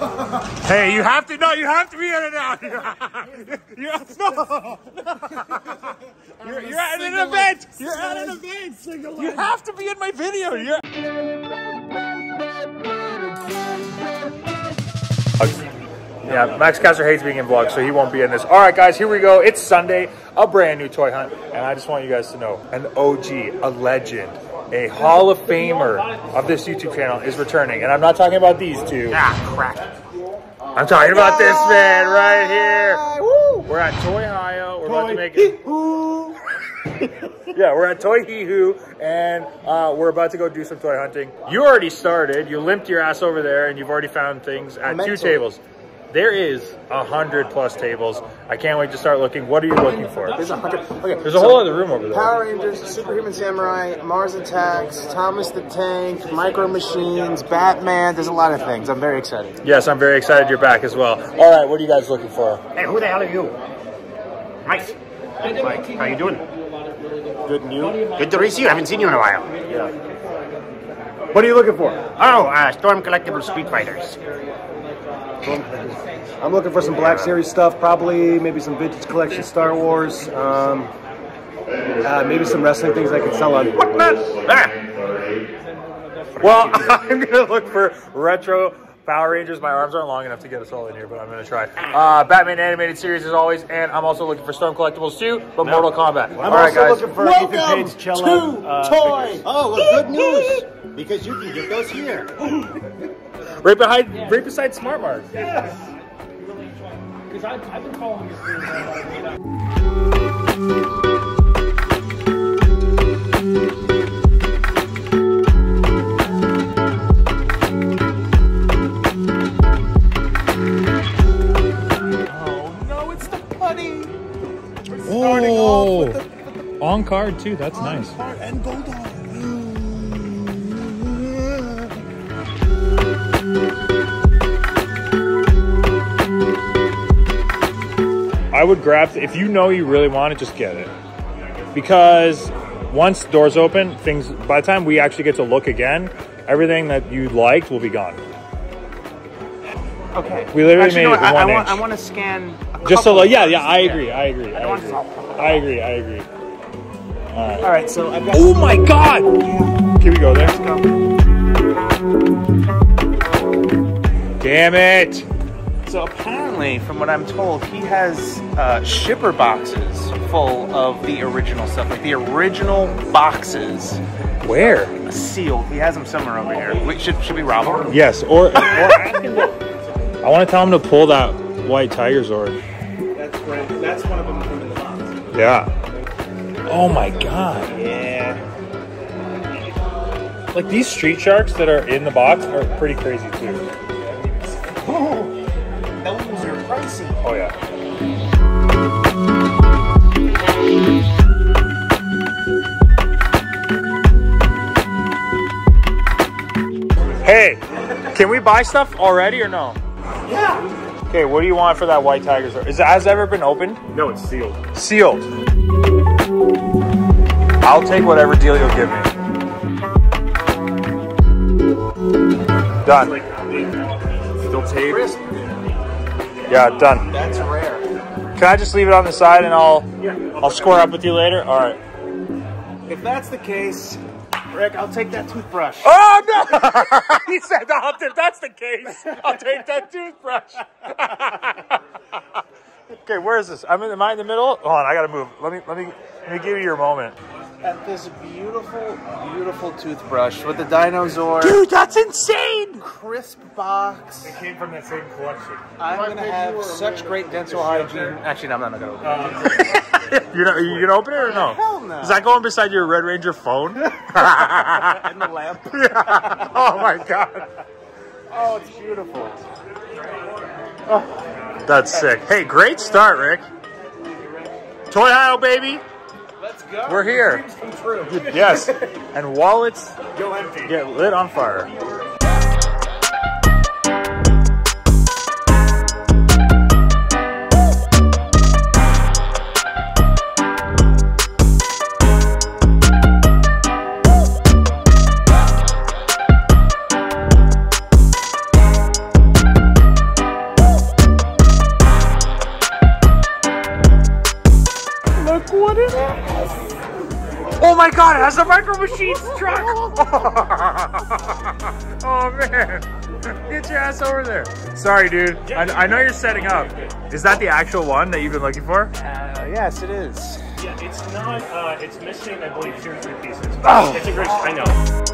Hey, you have to no, you have to be in it now. You're, no. You're, you're at an event. You're at an event. You have to be in my video. You're. Yeah, Max Caster hates being in vlogs, so he won't be in this. All right, guys, here we go. It's Sunday, a brand new toy hunt, and I just want you guys to know, an OG, a legend, a Hall of Famer of this YouTube channel is returning, and I'm not talking about these two. Ah, crap. I'm talking about this man right here. We're at Toy Hio. We're about to make it. yeah, we're at Toy Hee Hoo, and uh, we're about to go do some toy hunting. You already started. You limped your ass over there, and you've already found things at two tables. There is a hundred plus tables. I can't wait to start looking. What are you looking for? There's a hundred. Okay, There's a whole other room over there. Power Rangers, Superhuman Samurai, Mars Attacks, Thomas the Tank, Micro Machines, Batman. There's a lot of things. I'm very excited. Yes, I'm very excited you're back as well. All right, what are you guys looking for? Hey, who the hell are you? Mike. Mike, how are you doing? Good news. Good to see you. I haven't seen you in a while. Yeah. What are you looking for? Oh, uh, Storm Collectible Street Fighters. I'm looking for some Black Series stuff, probably maybe some vintage collection Star Wars, um, uh, maybe some wrestling things I can sell on. Ah, Well, I'm gonna look for retro Power Rangers. My arms aren't long enough to get us all in here, but I'm gonna try. Uh, Batman animated series as always, and I'm also looking for Storm Collectibles too, but Mortal Kombat. I'm all right, also guys. looking for Ethan Page cello. uh, Toy. Oh, well, good news. Because you can get those here. right behind, right beside Smart Mark. Because I've, I've been following your for about eight. Oh no, it's the putty. Starting off with the Oh, on card too. That's nice. and gold I would grab if you know you really want it, just get it. Because once doors open, things by the time we actually get to look again, everything that you liked will be gone. Okay. We literally Actually, made no, it I, I one want, inch. I want to scan. A Just so like, yeah, yeah, I agree, I agree, I, want agree. I agree, I agree. All right. All right, so I've got. Oh my god! Here we go there. Damn it! So apparently, from what I'm told, he has uh, shipper boxes full of the original stuff, like the original boxes Where? sealed. He has them somewhere over here. Wait, should should we rob him? Yes, or, or ask him to- I want to tell him to pull that white tiger Zord. That's right. That's one of them in the box. Yeah. Oh my god. Yeah. Like these street sharks that are in the box are pretty crazy too. Those are. Oh yeah. Hey, can we buy stuff already or no? Yeah. Okay, what do you want for that white tiger? Is it has it ever been opened? No, it's sealed. Sealed. I'll take whatever deal you'll give me. Done. Still tape. Yeah, done. That's rare. Can I just leave it on the side and I'll I'll square up with you later? All right. If that's the case, Rick, I'll take that toothbrush. Oh no! he said, "I'll- "If that's the case, I'll take that toothbrush." okay, where is this? I'm in. Am I in the middle? Hold on, I gotta move. Let me let me let me give you your moment. At this beautiful, beautiful toothbrush with the Dinozord Dude, that's insane! crisp box. It came from that same collection. I'm gonna have such great dental hygiene. Actually, no, I'm not gonna open it. Um, you know, you gonna open it or no? Hell no. Is that going beside your Red Ranger phone? in the lamp. oh my god, Oh, it's beautiful. Oh, that's sick. Hey, great start, Rick. Toy Isle, baby. Go. We're here. Dreams come true. Yes, and wallets Go empty. get lit on fire. Truck! oh man. Get your ass over there. Sorry, dude. I, I know you're setting up. Is that the actual one that you've been looking for? Uh, yes, it is. Yeah, it's not. Uh, it's missing, I believe, two or three pieces. Oh. It's a great. I know.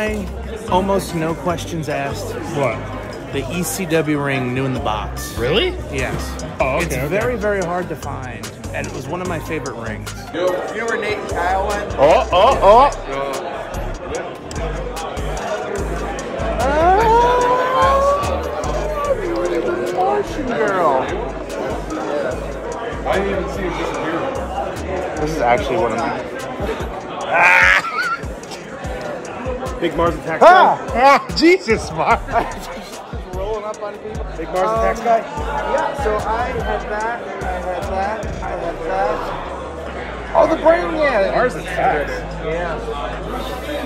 I almost no questions asked. What? The ECW ring new in the box. Really? Yes. Oh, okay, it's okay. very, very hard to find, and it was one of my favorite rings. You know where Nate and Kyle went? Oh, oh, oh. Girl. I didn't even see him disappear. This is actually one of my. Big Mars Attacks guy. Ah, Jesus, Mark. Up on people. Big Mars um, Attacks guy. Yeah, so I had that, I had that, I had that. Oh, the brain, yeah. Mars Attacks. Yeah.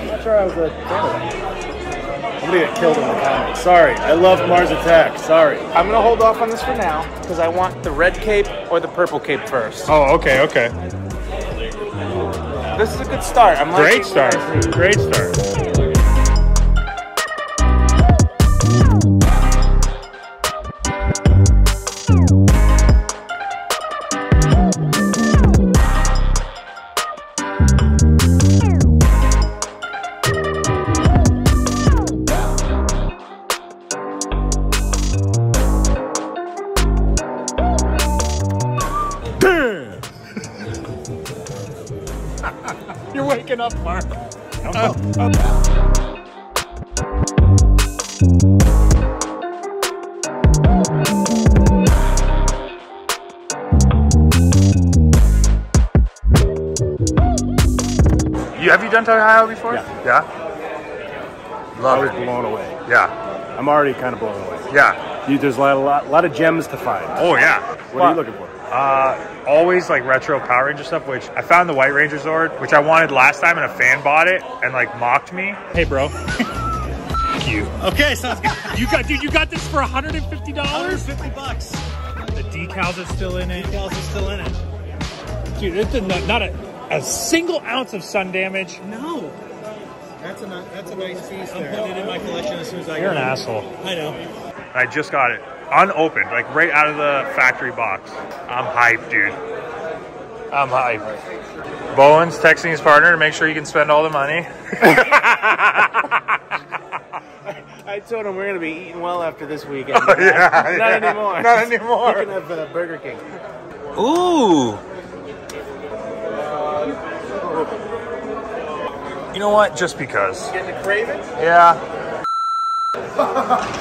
I'm not sure I was a fan I'm gonna get killed in the comments. Sorry. I love Mars Attack. Sorry. I'm gonna hold off on this for now because I want the red cape or the purple cape first. Oh, okay, okay. This is a good start. I'm Great start. Great start. You have you done Ohio before? Yeah. Yeah. I was it. blown away. Yeah. I'm already kind of blown away. Yeah. You, there's a lot, a lot, a lot of gems to find. Oh yeah. What are you looking for? Uh, always like retro Power Ranger stuff, which I found the White Ranger Zord, which I wanted last time, and a fan bought it and like mocked me. Hey, bro. Thank you. Okay, sounds good. You got, dude. You got this for 150 dollars. 50 bucks. The decals are still in it, The Decals are still in it. dude. It's a, not a, a single ounce of sun damage. No. That's a that's a nice piece there. I'm putting it in my collection as soon as I You're an get it. asshole. I know. I just got it unopened, like right out of the factory box. I'm hyped, dude. I'm hyped. Bowen's texting his partner to make sure he can spend all the money. I told him we're gonna be eating well after this weekend. Oh, yeah, not yeah. anymore. Not anymore. You can have uh, Burger King. Ooh. You know what? Just because. Getting the craving? Yeah.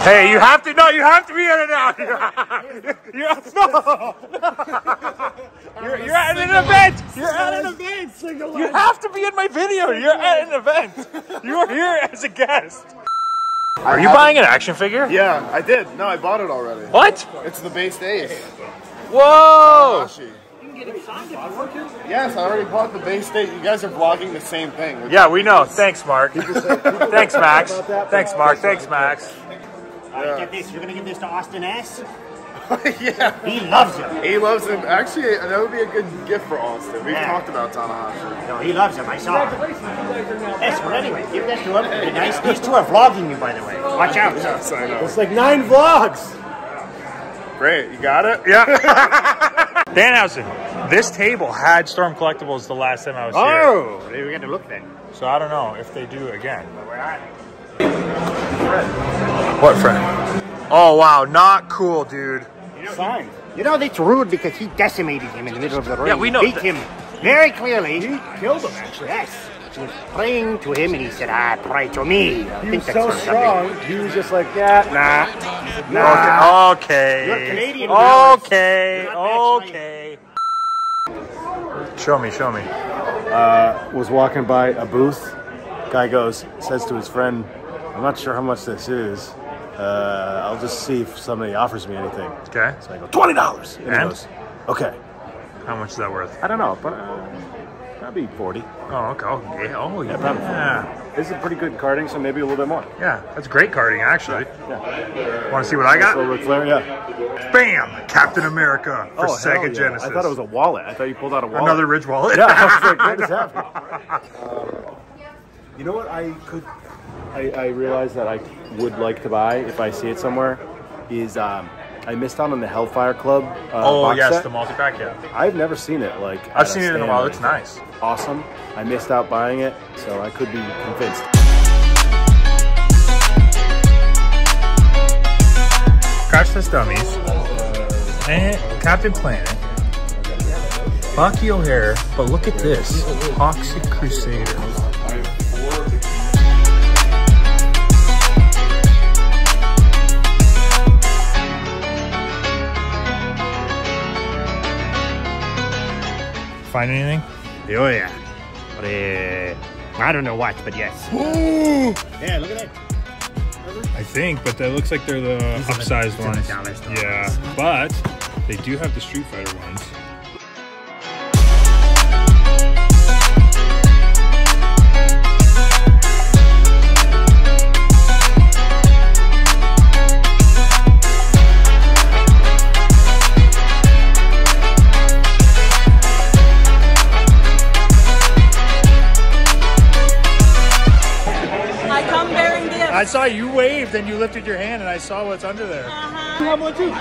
hey, you have to no, you have to be in it now. You have, no. You're, you're at an event. You're at an event. You have to be in my video. You're at an event. You are here as a guest. Are you buying an action figure? Yeah, I did. No, I bought it already. What? It's the base Ace. Whoa! Tanahashi. Yes, I already bought the base state. You guys are vlogging the same thing. Yeah, we know. Thanks, Mark. Thanks, Max. Thanks, Mark. Thanks, Max. Uh, get this. You're gonna give this to Austin S. yeah. He loves him. He loves him. Actually, that would be a good gift for Austin. We've Yeah. talked about Tanahashi. No, he loves him. I saw him. Yes, well, anyway, give that to him. Be nice. These two are vlogging you, by the way. Watch out. Yes, I know. It's like nine vlogs. Great, you got it? Yeah. Danhausen, this table had Storm Collectibles the last time I was here. Oh, we got to look then. So I don't know if they do again. Where are they? What friend? Oh wow, not cool, dude. Signed. You know, that's rude because he decimated him in the middle of the ring. Yeah, we know Beat him very clearly. He Killed him, actually. Yes. He was praying to him and he said, ah, pray to me. I He think was that's so what strong, he was just like, yeah, nah, nah. Okay. You're Canadian now. Okay. Okay. Show me. Show me. Uh, was walking by a booth. Guy goes, says to his friend, I'm not sure how much this is. Uh, I'll just see if somebody offers me anything. Okay. So I go, twenty dollars. And he goes, okay. How much is that worth? I don't know, but uh, probably forty. Oh, okay. Oh, yeah. Oh, yeah. yeah. This is a pretty good carding, so maybe a little bit more. Yeah, that's great carding, actually. Yeah. Want to see what I got? So Ric Flair, yeah. Bam! Captain America for hell Sega yeah. Genesis. I thought it was a wallet. I thought you pulled out a wallet. another Ridge wallet. Yeah, I was like, what is happening? Um, you know what I could, I, I realized that I would like to buy if I see it somewhere, is um, I missed out on the Hellfire Club. Uh, oh box yes, set. the multi-pack. Yeah, I've never seen it. Like I've seen it in a while. It's nice. Awesome. I missed out buying it, so I could be convinced. Crash Test Dummies, and Captain Planet, Bucky O'Hare, but look at this, Toxic Crusader. Find anything? Oh yeah. But, uh, I don't know what, but yes. yeah, look at that. I think, but that looks like they're the These upsized the ones. dollars. Yeah, but they do have the Street Fighter ones. I saw you waved and you lifted your hand and I saw what's under there. Uh-huh. I will do.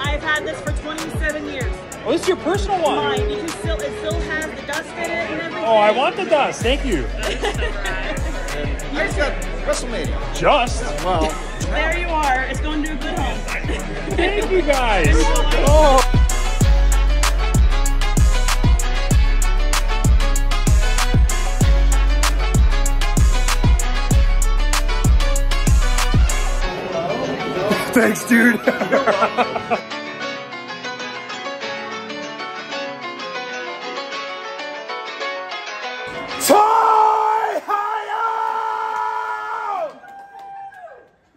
I've had this for 27 years. Oh, this is your personal one. Mine. You can still it still has the dust in it and everything. Oh, I want the dust. Thank you. I just got WrestleMania. Just. Well, There you are. It's going to a good home. Thank you guys. Oh.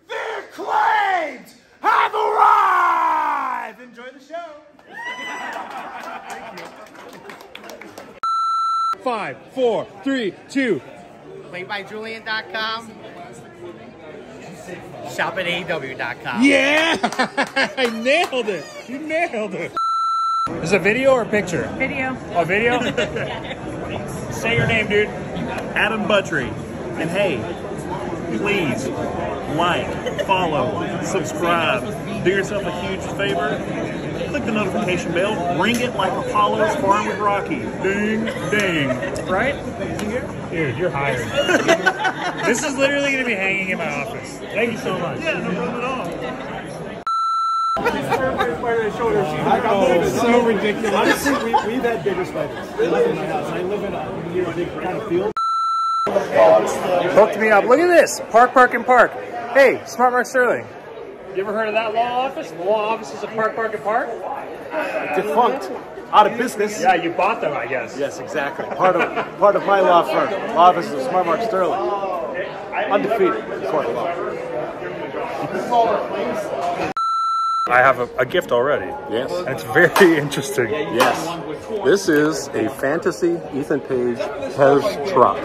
the Acclaimed have arrived. Enjoy the show. Five, four, three, two. PlayedByJulian.com. Shop at AEW.com. Yeah! I nailed it. You nailed it. Is it a video or a picture? Video. A video? Say your name, dude. Adam Buttrey. And hey, please like, follow, subscribe. Do yourself a huge favor. Click the notification bell. Ring it like Apollo's Farm with Rocky. Ding, ding. Right? Dude, you're hired. this is literally going to be hanging in my office. Thank you so much. Yeah, no problem at all. It's so ridiculous. Honestly, we, we've had bigger spiders. They live in my house. I live in a near a big kind of field. Hooked me up. Look at this. Park, park, and park. Hey, Smart Mark Sterling. You ever heard of that law office? The law office is a park, park, and park? Defunct. Out of business. Yeah, you bought them, I guess. Yes, exactly. Part of part of my law firm. Law office of Smart Mark Sterling. Undefeated. Court of law. I have a, a gift already. Yes. And it's very interesting. Yes. This is a fantasy Ethan Page Pez truck.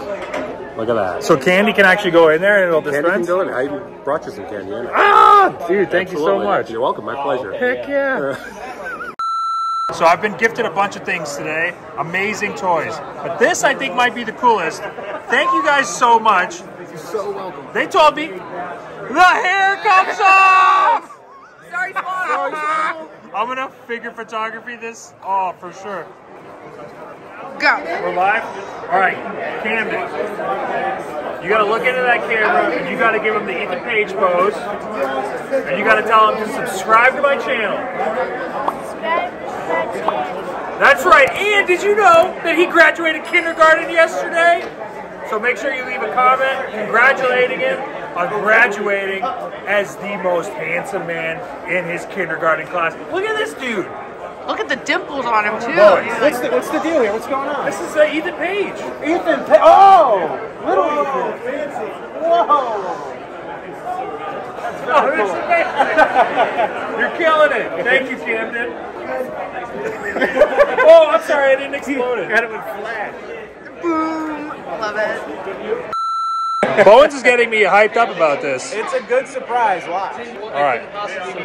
Look at that. So candy can actually go in there and it'll Candy can dispense? go in. I brought you some candy in. Ah! Dude, thank you so much. You're welcome. My pleasure. Heck yeah. So I've been gifted a bunch of things today. Amazing toys. But this I think might be the coolest. Thank you guys so much. You're so welcome. They told me the hair comes off! Sorry, Spawn. I'm gonna figure photography this. Oh, for sure. Go. We're live? Alright, Camden. You gotta look into that camera and you gotta give them the Ethan Page pose. And you gotta tell them to subscribe to my channel. That's right. And did you know that he graduated kindergarten yesterday? So make sure you leave a comment congratulating him on graduating as the most handsome man in his kindergarten class. Look at this dude. Look at the dimples on him too. What's the, what's the deal here? What's going on? This is uh, Ethan Page. Ethan. Pa- oh, little Ethan. Fancy. Whoa. Oh, this is amazing. You're killing it. Thank you, Camden. oh, I'm sorry, I didn't explode it. Got it with flash. Boom. Love it. Bowens is getting me hyped up about this. It's a good surprise. Watch. All right.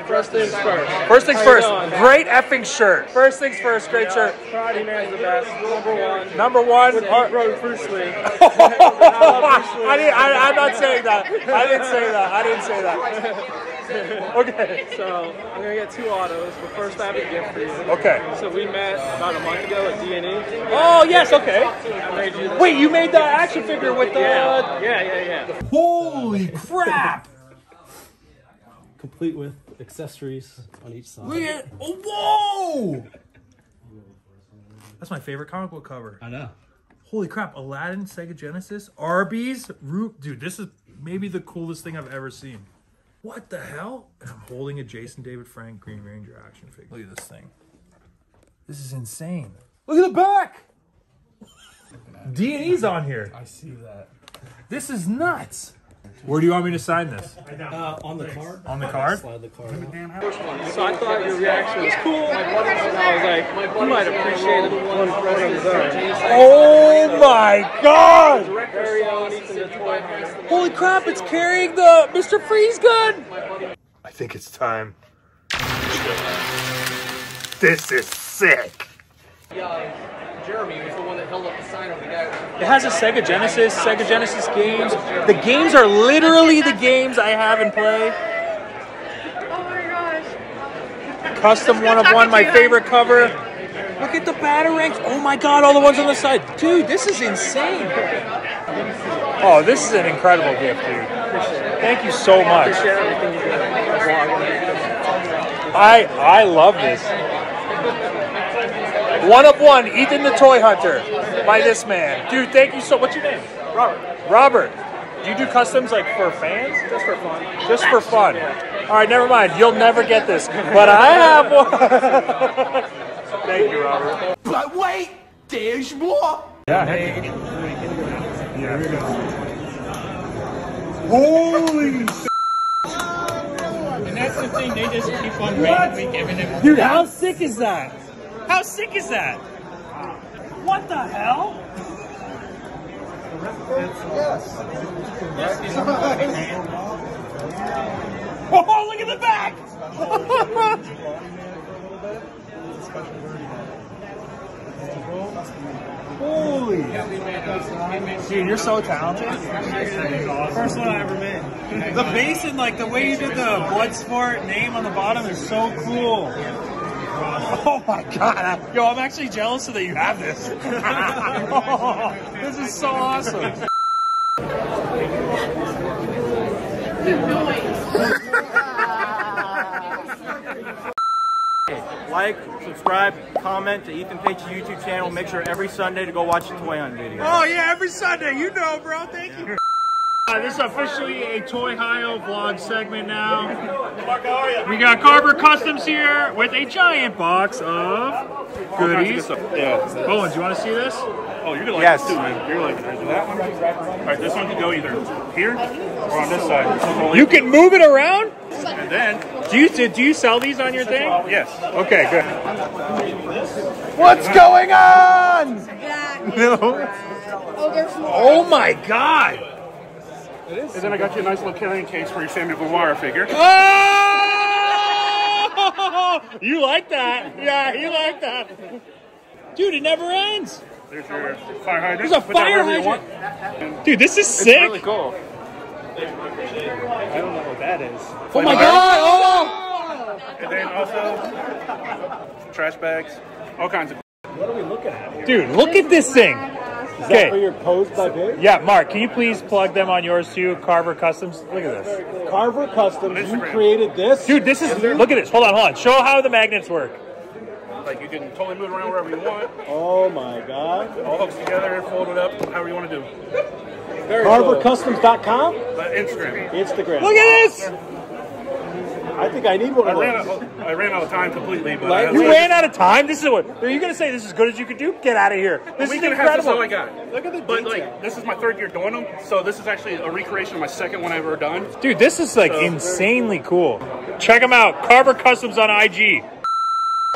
First things first. First things first. Great effing shirt. First things first. Great shirt. Friday man's the best. Number one. Number one. With Ar- uh, road Bruce Lee. I didn't, I, I'm not saying that. I didn't say that. I didn't say that. Okay. So I'm gonna get two autos, but first I have a gift for you. Okay. So we met about a month ago at D&E. Oh yes. Okay. I made you. This. Wait, you made the action figure with the. Yeah, yeah, yeah, yeah. Holy crap! Complete with accessories on each side. Look at oh, whoa! That's my favorite comic book cover. I know. Holy crap! Aladdin, Sega Genesis, Arby's, Root. Dude, this is maybe the coolest thing I've ever seen. What the hell? And I'm holding a Jason David Frank Green Ranger action figure. Look at this thing. This is insane. Look at the back. D&E's on here. I see that. This is nuts. Where do you want me to sign this? Uh, on the card. On the card? Slide the card out. So I thought your reaction was cool. And I was like, you might appreciate it one photo of those. Oh my god! Very own Ethan the Toy Hunter. Holy crap, it's carrying the Mr. Freeze gun! I think it's time. This is sick. Jeremy was the one that held up the sign over the guy. It has a Sega Genesis, Sega Genesis games. The games are literally the games I have in play. Oh my gosh. Custom one of one, my favorite cover. Look at the batarangs. Oh my god, all the ones on the side. Dude, this is insane. Oh, this is an incredible gift, dude. Thank you so much. Appreciate everything you do. I I love this. One of one, Ethan the Toy Hunter by this man. Dude, thank you so What's your name? Robert. Robert. Do you do customs like for fans? Just for fun. Just for fun. All right, never mind. You'll never get this, but I have one. Thank you, Robert. But wait, there's more. Yeah. Hey. Yeah. Here we go. Holy And that's the thing, they just keep on randomly giving him. Dude, how sick is that? How sick is that? What the hell? Yes. Oh, look at the back! Holy! Dude, you're so talented. First one I ever made. The base and like the way you did the blood sport name on the bottom is so cool. Oh my god! Yo, I'm actually jealous that you have this. this is so awesome. Like, subscribe, comment to Ethan Page's YouTube channel. Make sure every Sunday to go watch the Toy Hunt video. Oh yeah, every Sunday. You know, bro. Thank you. Uh, this is officially a Toy Hio vlog segment now. We got Carver Customs here with a giant box of goodies. Yeah. Bowen, do you want to see this? Oh, you're gonna like Yes. this too, man. You're like that one. All right, this one can go either here or on this side. This one will You can move it around. and then Do you do you sell these on your thing? yes. Okay, good. What's going on? Oh, there's more. Oh my god! And then I got you a nice little carrying case for your Sammy Guevara figure. Oh! You like that? Yeah, you like that. Dude, it never ends. There's your fire hydrant. There's a Put fire hydrant. Dude, this is It's sick. really cool. I don't know what that is. Oh my god! Oh! And then also trash bags, all kinds of. What are we looking at here? Dude, look at this thing. Is that for your posed by Big? Yeah, Mark, can you please plug them on yours too? Carver Customs. Look at this. Carver Customs, you created this? Dude, this is. Look at this. Hold on, hold on. Show how the magnets work. Like you can totally move around wherever you want. Oh my god. All hooks together, and fold it up, however you want to do. CarverCustoms.com? But Instagram. Instagram. Look at this. I I think I need one I of ran, those. out, I ran out of time completely, but I You ran out of time. This is what. Are you gonna say this is as good as you could do? Get out of here. This a is and a half is incredible. all I got. Look at the But like, this is my third year doing them, so this is actually a recreation of my second one I've ever done. Dude, this is like So- insanely cool. Check them out. Carver Customs on IG.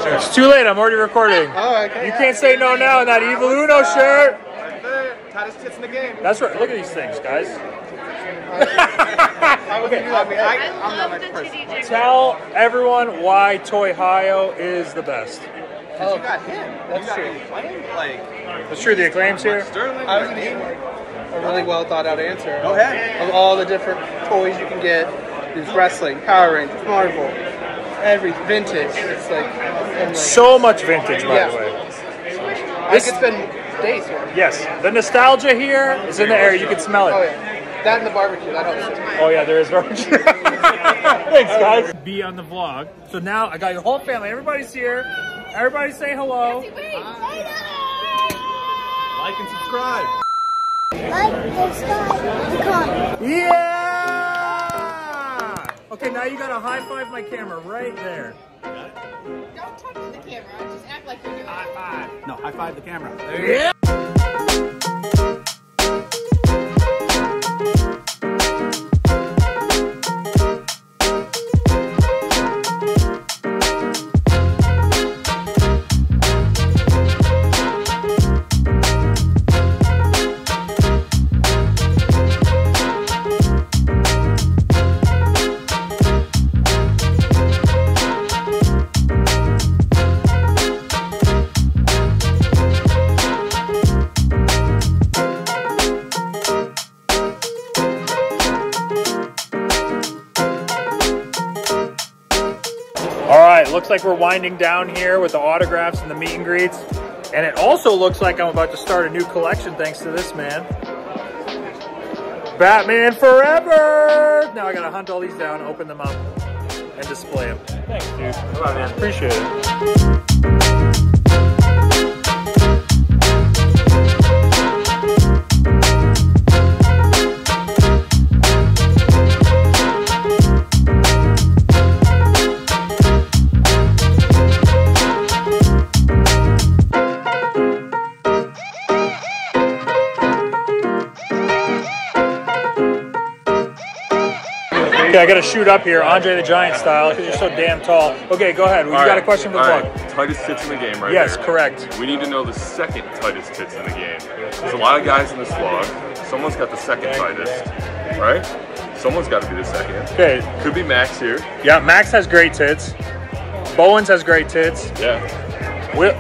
It's too late. I'm already recording. Oh, okay. You can't say no now in that Evil Uno shirt. Uh, uh, Tightest tits in the game. That's right. Look at these things, guys. I would do that. I mean, I, I'm not much person. Tell everyone why Toy Hio is the best. Oh, you got him. That's true. Like, That's true. The acclaims here. Sterling. I was need a really well thought out answer. Go ahead. Of all the different toys you can get, there's wrestling, Power Rangers, Marvel, every vintage. It's like, like So much vintage, by Yeah. the way. I could spend days here. Yes, the nostalgia here is in the air. You can smell it. Oh yeah, that and the barbecue. That helps. Oh yeah, there is barbecue. Thanks, guys. Be on the vlog. So now I got your whole family. Everybody's here. Everybody say hello. Like and subscribe. Like, subscribe, comment. Yeah! Okay, now you gotta high five my camera right there. Don't touch the camera. Just act like you're doing high five. No, high five the camera. Yeah! All looks like we're winding down here with the autographs and the meet and greets. And it also looks like I'm about to start a new collection thanks to this man. Batman Forever! Now I gotta hunt all these down, open them up, and display them. Thanks, dude. Come on, man. Appreciate it. Okay, I gotta shoot up here, Andre the Giant style, because you're so damn tall. Okay, go ahead. You All got a question for the all vlog? right. Tightest tits in the game, right Yes, there. correct. We need to know the second tightest tits in the game. There's a lot of guys in this vlog. Someone's got the second tightest, right? Someone's got to be the second. Okay. Could be Max here. Yeah, Max has great tits. Bowens has great tits. Yeah. Will,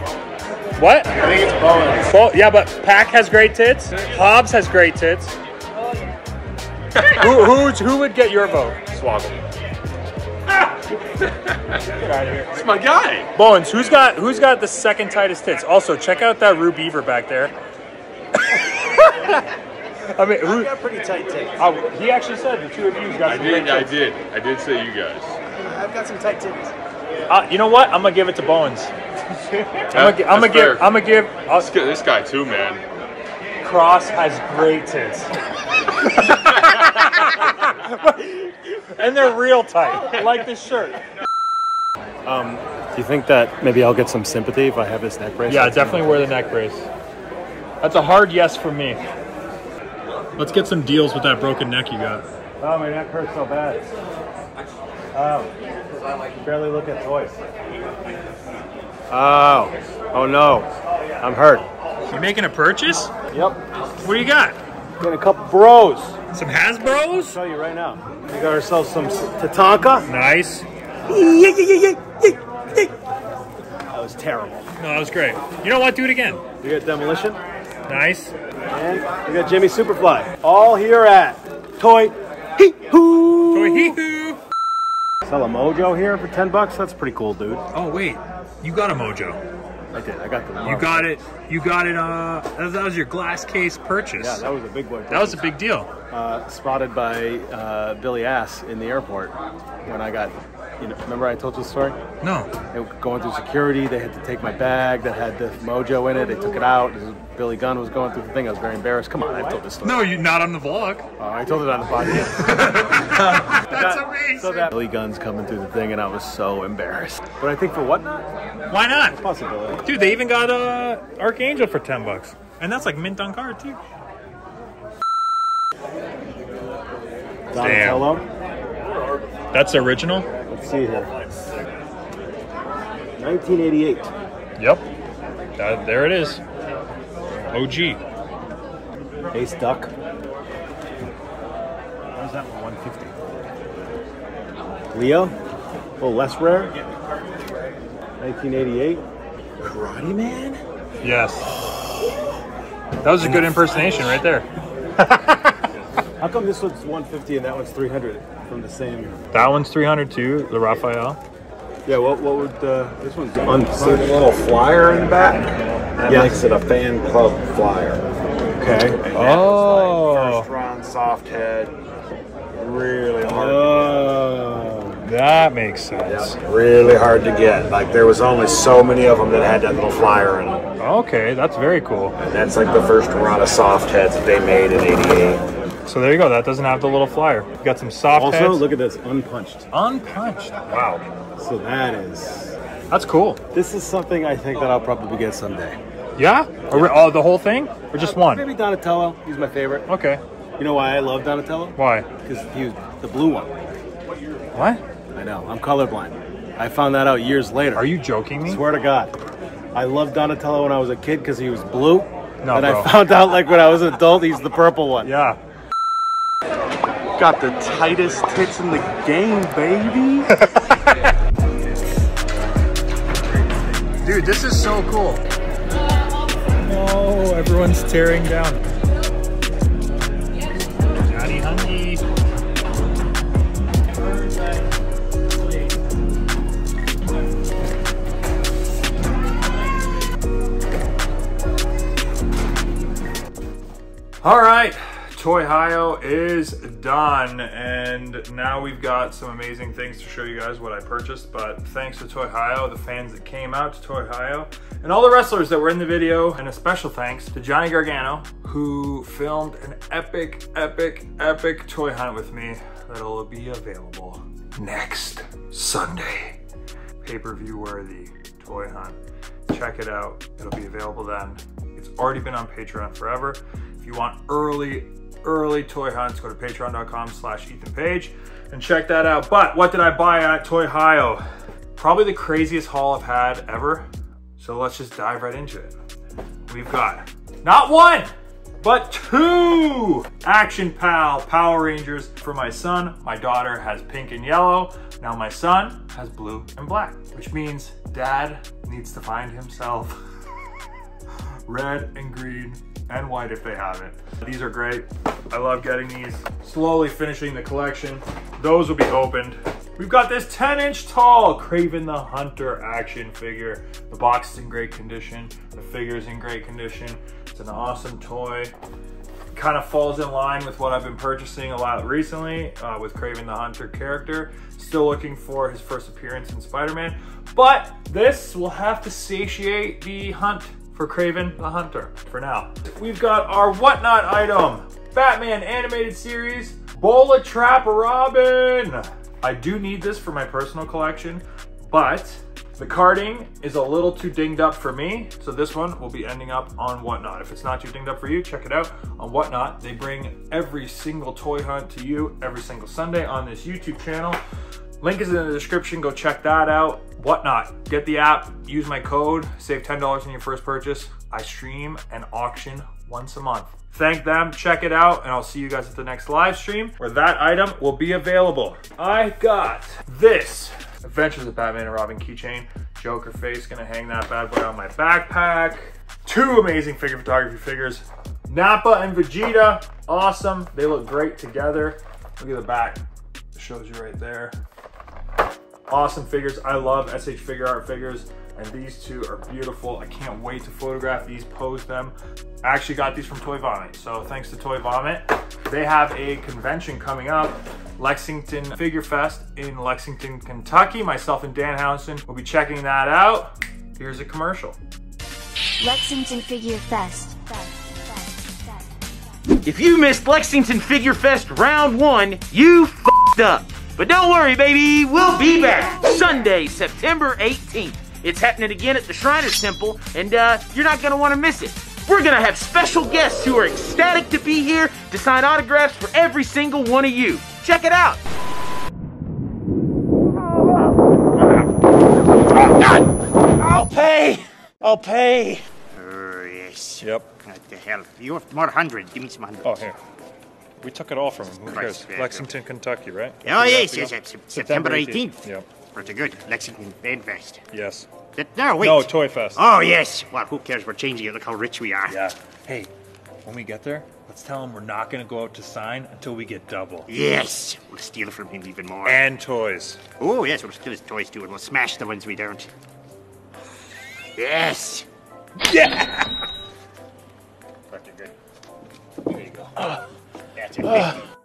what? I think it's Bowens. Bo, yeah, but Pac has great tits. Hobbs has great tits. Who, who's, who would get your vote? Swoggle. Get out of here. It's my guy. Bowens, who's got who's got the second tightest tits? Also, check out that Rue Beaver back there. I mean, who, got pretty tight tits. oh, he actually said the two of you got I some did. great I tits. did. I did say you guys. I've got some tight titties. Uh, you know what? I'm gonna give it to Bowens. I'm gonna, gi- I'm gonna give. I'm gonna give. I'll, This this guy too, man. Cross has great tits. and they're real tight, like this shirt. Um, do you think that maybe I'll get some sympathy if I have this neck brace? Yeah, definitely wear the neck brace. That's a hard yes for me. Let's get some deals with that broken neck you got. Oh, my neck hurts so bad. Oh, I barely look at toys. Oh, oh no, I'm hurt. You making a purchase? Yep. What do you got? Getting a couple bros. Some Hasbro's? I'll show you right now. We got ourselves some Tatanka. Nice. That was terrible. No, that was great. You know what? Do it again. We got Demolition. Nice. And we got Jimmy Superfly. All here at Toy Hee Hoo. Toy Hee Hoo. Sell a mojo here for 10 bucks? That's pretty cool, dude. Oh wait, you got a mojo. I did. I got the You got it. You got it. Uh, that, that was your glass case purchase. Yeah, that was a big one. That was a big deal. uh, spotted by uh, Billy Ass in the airport when I got You know, remember I told you the story? No. They were going through security. They had to take my bag that had the mojo in it. They took it out. Billy Gunn was going through the thing. I was very embarrassed. Come on, I told this story. No, you not on the vlog. Oh, I told it on the podcast. That's amazing. so that Billy Gunn's coming through the thing, and I was so embarrassed. But I think for whatnot, Why not? possibility. Dude, they even got uh, Archangel for 10 bucks. And that's like mint on card, too. Donatello. That's original? Let's see here. 1988. Yep. That, there it is. OG. Ace Duck. How's that one? 150. Leo. A little less rare. 1988. Karate Man. Yes. That was a good impersonation right there. How come this one's 150 and that one's 300 from the same? That one's 300 too, the Raphael. Yeah. What? What would uh, this one's? See the little flyer in the back? That Yes. makes it a fan club flyer. Okay. Oh. First round soft head. Really hard. Oh. That makes sense. Yep, really hard to get. Like there was only so many of them that had that little flyer in them. Okay, that's very cool. And that's like the first run of soft heads that they made in '88. So there you go. That doesn't have the little flyer. You got some soft Also, heads. look at this unpunched. Unpunched. Wow. So that is. That's cool. This is something I think that I'll probably get someday. Yeah? Or, oh, uh, the whole thing? Or just uh, one? Maybe Donatello. He's my favorite. Okay. You know why I love Donatello? Why? Because he was the blue one. What? I know. I'm colorblind. I found that out years later. Are you joking me? Swear to God. I loved Donatello when I was a kid because he was blue. No, and. I found out like when I was an adult, he's the purple one. Yeah. Got the tightest tits in the game, baby. Dude, this is so cool. Oh, everyone's tearing down. Johnny Hungie. All right, Toy Hio is done, and now we've got some amazing things to show you guys what I purchased. But thanks to Toy Hio, the fans that came out to Toy Hio, and all the wrestlers that were in the video, and a special thanks to Johnny Gargano, who filmed an epic, epic, epic toy hunt with me that'll be available next Sunday. Pay-per-view worthy toy hunt. Check it out. It'll be available then. It's already been on Patreon forever. If you want early, early toy hunts, go to patreon.com slash Ethan Page and check that out. But what did I buy at Toy Hio? Probably the craziest haul I've had ever. So let's just dive right into it. We've got not one, but two Action Pal Power Rangers for my son. My daughter has pink and yellow. Now my son has blue and black, which means dad needs to find himself red and green and white if they have it. These are great. I love getting these. Slowly finishing the collection. Those will be opened. We've got this 10 inch tall Kraven the Hunter action figure. The box is in great condition. The figure is in great condition. It's an awesome toy. Kind of falls in line with what I've been purchasing a lot recently uh, with Kraven the Hunter character. Still looking for his first appearance in Spider-Man. But this will have to satiate the hunt for Kraven the Hunter for now. We've got our Whatnot item. Batman animated series, Bola Trap Robin. I do need this for my personal collection, but the carding is a little too dinged up for me, so this one will be ending up on Whatnot. If it's not too dinged up for you, check it out on Whatnot. They bring every single toy hunt to you every single Sunday on this YouTube channel. Link is in the description, go check that out. Whatnot, get the app, use my code, save $10 on your first purchase. I stream and auction once a month. Thank them, check it out, and I'll see you guys at the next live stream where that item will be available. I got this Adventures of Batman and Robin keychain. Joker face, gonna hang that bad boy on my backpack. Two amazing figure photography figures. Nappa and Vegeta, awesome. They look great together. Look at the back, it shows you right there. Awesome figures. I love SH Figuarts figures, and these two are beautiful. I can't wait to photograph these, pose them. I actually got these from Toy Vomit, so thanks to Toy Vomit. They have a convention coming up Lexington Figure Fest in Lexington, Kentucky. Myself and Danhausen will be checking that out. Here's a commercial. Lexington Figure Fest. If you missed Lexington Figure Fest round one, you f***ed up. But don't worry, baby, we'll be back Sunday, September 18th. It's happening again at the Shriners Temple, and uh, you're not gonna wanna miss it. We're gonna have special guests who are ecstatic to be here to sign autographs for every single one of you. Check it out. I'll pay. I'll pay. Oh, yes. Yep. What the hell? You have more hundred. Give me some hundred. Oh, here. We took it all from him. Who Christ, cares? yeah, Lexington, Kentucky, right? Oh, Three yes, yes, yes. Sep- September 18th. Yep. Pretty good. Lexington Fan Fest. Yes. That- No, wait. No, Toy Fest. Oh, yes. Well, who cares? We're changing it. Look how rich we are. Yeah. Hey, when we get there, let's tell him we're not going to go out to sign until we get double. Yes. We'll steal from him even more. And toys. Oh, yes. We'll steal his toys too, and we'll smash the ones we don't. Yes. Yeah. Fucking good. There you go. That's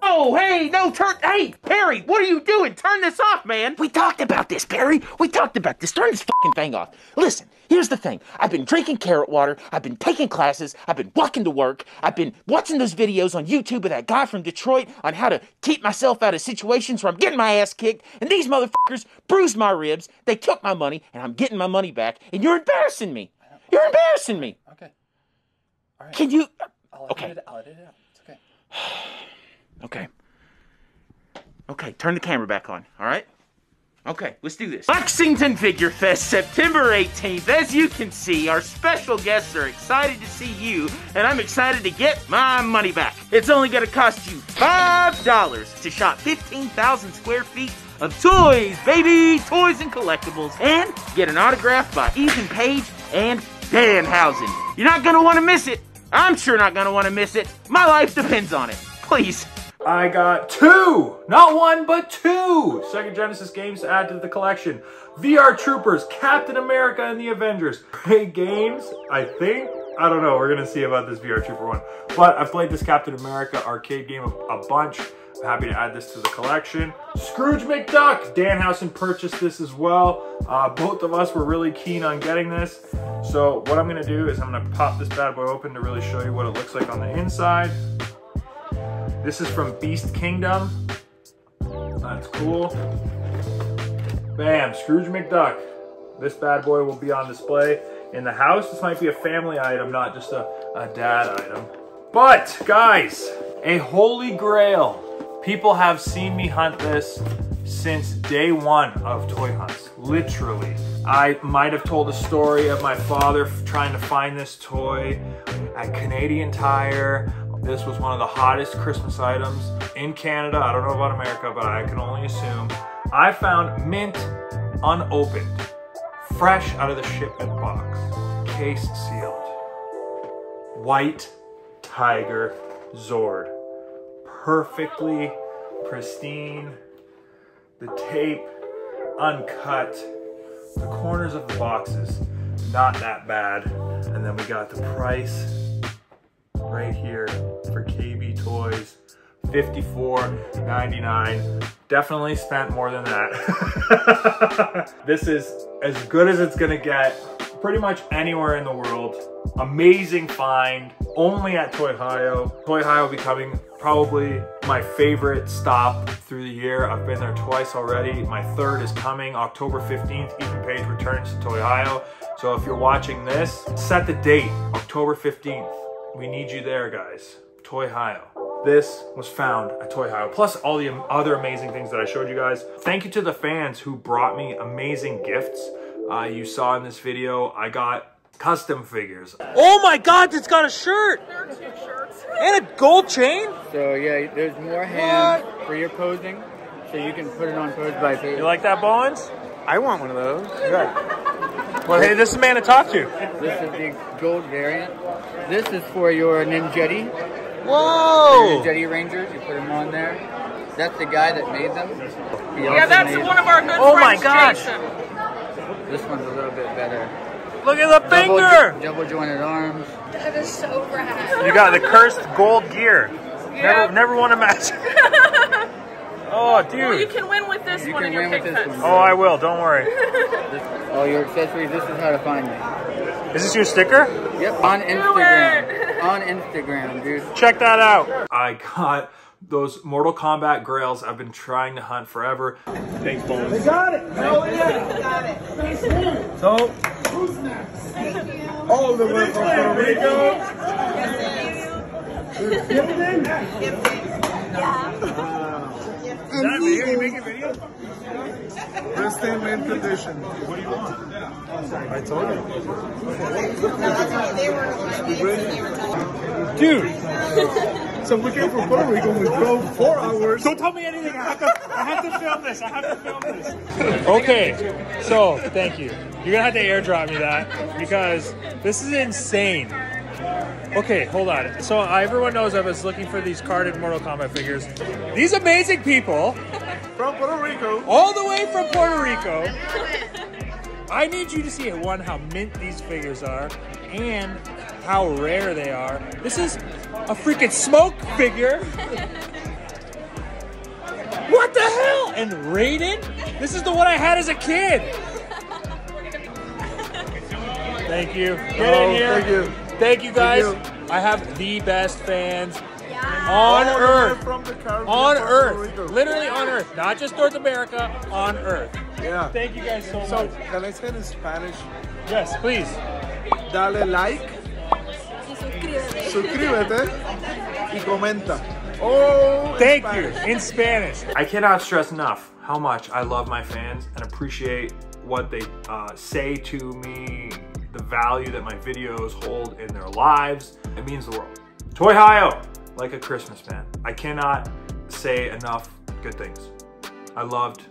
Oh, hey, no, turn. Hey, Perry, what are you doing? Turn this off, man. We talked about this, Perry. We talked about this. Turn this fucking thing off. Listen, here's the thing. I've been drinking carrot water. I've been taking classes. I've been walking to work. I've been watching those videos on YouTube of that guy from Detroit on how to keep myself out of situations where I'm getting my ass kicked. And these motherfuckers bruised my ribs. They took my money, and I'm getting my money back. And you're embarrassing me. You're embarrassing me. Okay. All right. Can you? I'll Okay. edit it. I'll edit it out. Okay. Okay. Turn the camera back on, all right? Okay, let's do this. Lexington Figure Fest, September 18th. As you can see, our special guests are excited to see you, and I'm excited to get my money back. It's only gonna cost you $5 to shop 15,000 square feet of toys, baby, toys and collectibles, and get an autograph by Ethan Page and Danhausen. You're not gonna wanna miss it. I'm sure not gonna wanna miss it. My life depends on it. Please. I got two, not one, but two Genesis games to add to the collection. VR Troopers, Captain America, and the Avengers. Great games, I think. I don't know. We're gonna see about this VR Trooper one. But I've played this Captain America arcade game a bunch. I'm happy to add this to the collection. Scrooge McDuck. Danhausen purchased this as well. Uh, both of us were really keen on getting this. So what I'm gonna do is I'm gonna pop this bad boy open to really show you what it looks like on the inside. This is from Beast Kingdom. That's cool. Bam, Scrooge McDuck. This bad boy will be on display in the house. This might be a family item, not just a, a dad item. But, guys, a holy grail. People have seen me hunt this since day one of toy hunts, literally. I might have told a story of my father trying to find this toy at Canadian Tire. This was one of the hottest Christmas items in Canada. I don't know about America, but I can only assume. I found mint unopened, fresh out of the shipment box, case sealed. White Tiger Zord. Perfectly pristine. The tape uncut. The corners of the boxes, not that bad. And then we got the price right here for KB Toys. $54.99. Definitely spent more than that. this is as good as it's gonna get pretty much anywhere in the world. Amazing find, only at Toyhio. Toy Ohio becoming probably my favorite stop through the year. I've been there twice already. My third is coming October 15th. Ethan Page returns to Toyhio. So if you're watching this, set the date, October 15th. We need you there, guys. Toyhio. This was found at Toyhio, plus all the other amazing things that I showed you guys. Thank you to the fans who brought me amazing gifts. Uh, you saw in this video, I got custom figures. Oh my god, it's got a shirt! And a gold chain? So yeah, there's more hand for your posing, so you can put it on pose by pose. You like that, Bowens? I want one of those. Good. Well, hey, this is the man to talk to. This is the gold variant. This is for your Ninjetti. Whoa! For your Jedi Rangers, you put them on there. That's the guy that made them. He Yeah, that's made- one of our good Oh my friends, gosh. Jason. This one's a little bit better. Look at the Double, finger! double jointed arms. That is so rad. You got the cursed gold gear. Yeah. Never, never won a match. Oh, dude. Well, you can win with this You one can in your win with pick this cuts. one. Oh, I will. Don't worry. All your accessories, this is how to find me. Is this your sticker? Yep, on Instagram. on Instagram, dude. Check that out. I got those Mortal Kombat grails I've been trying to hunt forever. Thanks, Bones. They got it. Hell yeah. Got it. So, all the way from Puerto Rico. Is that video? You making video? Just in mint condition. What do you want? I told you. Dude. So we came from Puerto Rico. We drove four hours. Don't tell me anything. I have to, I have to film this. I have to film this. Okay, so thank you. You're gonna have to airdrop me that because this is insane. Okay, hold on. So everyone knows I was looking for these carded Mortal Kombat figures. These amazing people From Puerto Rico. all the way from Puerto Rico. I need you to see one how mint these figures are and how rare they are. This is a freaking smoke figure. What the hell? And Raiden? This is the one I had as a kid. Thank you. Get Oh, in here. thank you. Thank you guys. Thank I have the best fans on All earth. From the On Puerto earth. Rico. Literally on earth. Not just North America, on earth. Yeah. Thank you guys so So, much. can I say it in Spanish? Yes, please. Dale like, suscríbete y comenta. Oh, Thank Spanish. you in Spanish. I cannot stress enough how much I love my fans and appreciate what they uh, say to me, the value that my videos hold in their lives. It means the world. Toyhio, like a Christmas man. I cannot say enough good things. I loved,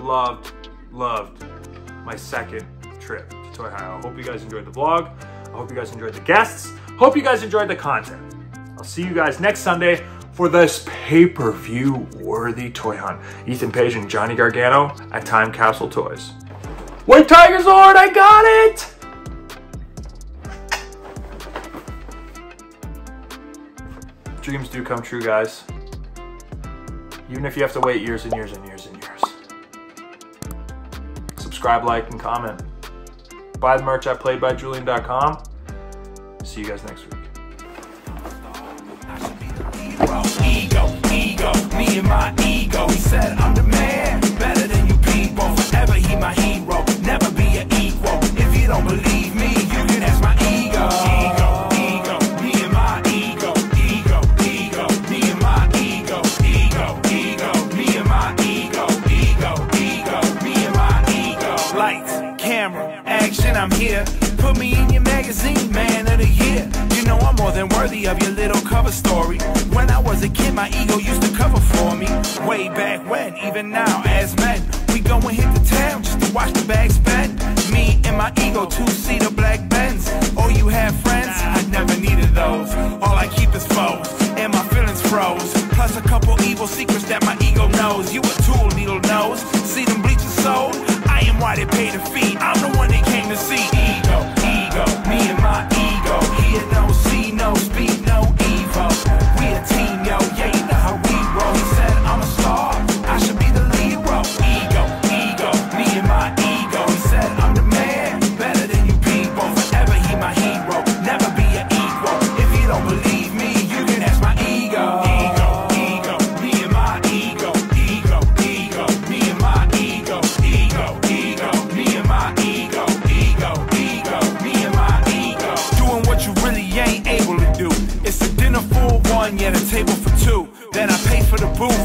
loved, loved my second trip to Toyhio. I hope you guys enjoyed the vlog. I hope you guys enjoyed the guests. Hope you guys enjoyed the content. I'll see you guys next Sunday for this pay-per-view worthy toy hunt. Ethan Page and Johnny Gargano at Time Capsule Toys. White Tiger Zord, I got it! Dreams do come true, guys. Even if you have to wait years and years and years and years. Subscribe, like, and comment. Buy the merch at playedbyjulian.com. See you guys next week. Ego, ego, me and my ego. He said I'm the man, better than you people. Forever he my hero, never be an equal. If you don't believe here. Put me in your magazine, man of the year. You know I'm more than worthy of your little cover story. When I was a kid, my ego used to cover for me. Way back when, even now, as men, we go and hit the town just to watch the bags spend. Me and my ego, two-seater black Benz. Oh, you have friends? I never needed those. All I keep is foes, and my feelings froze. Plus a couple evil secrets that my ego knows. You a tool, needle nose. See them bleaching sold? I am why they pay the fee. I'm the one they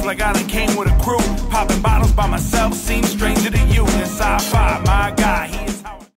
I with a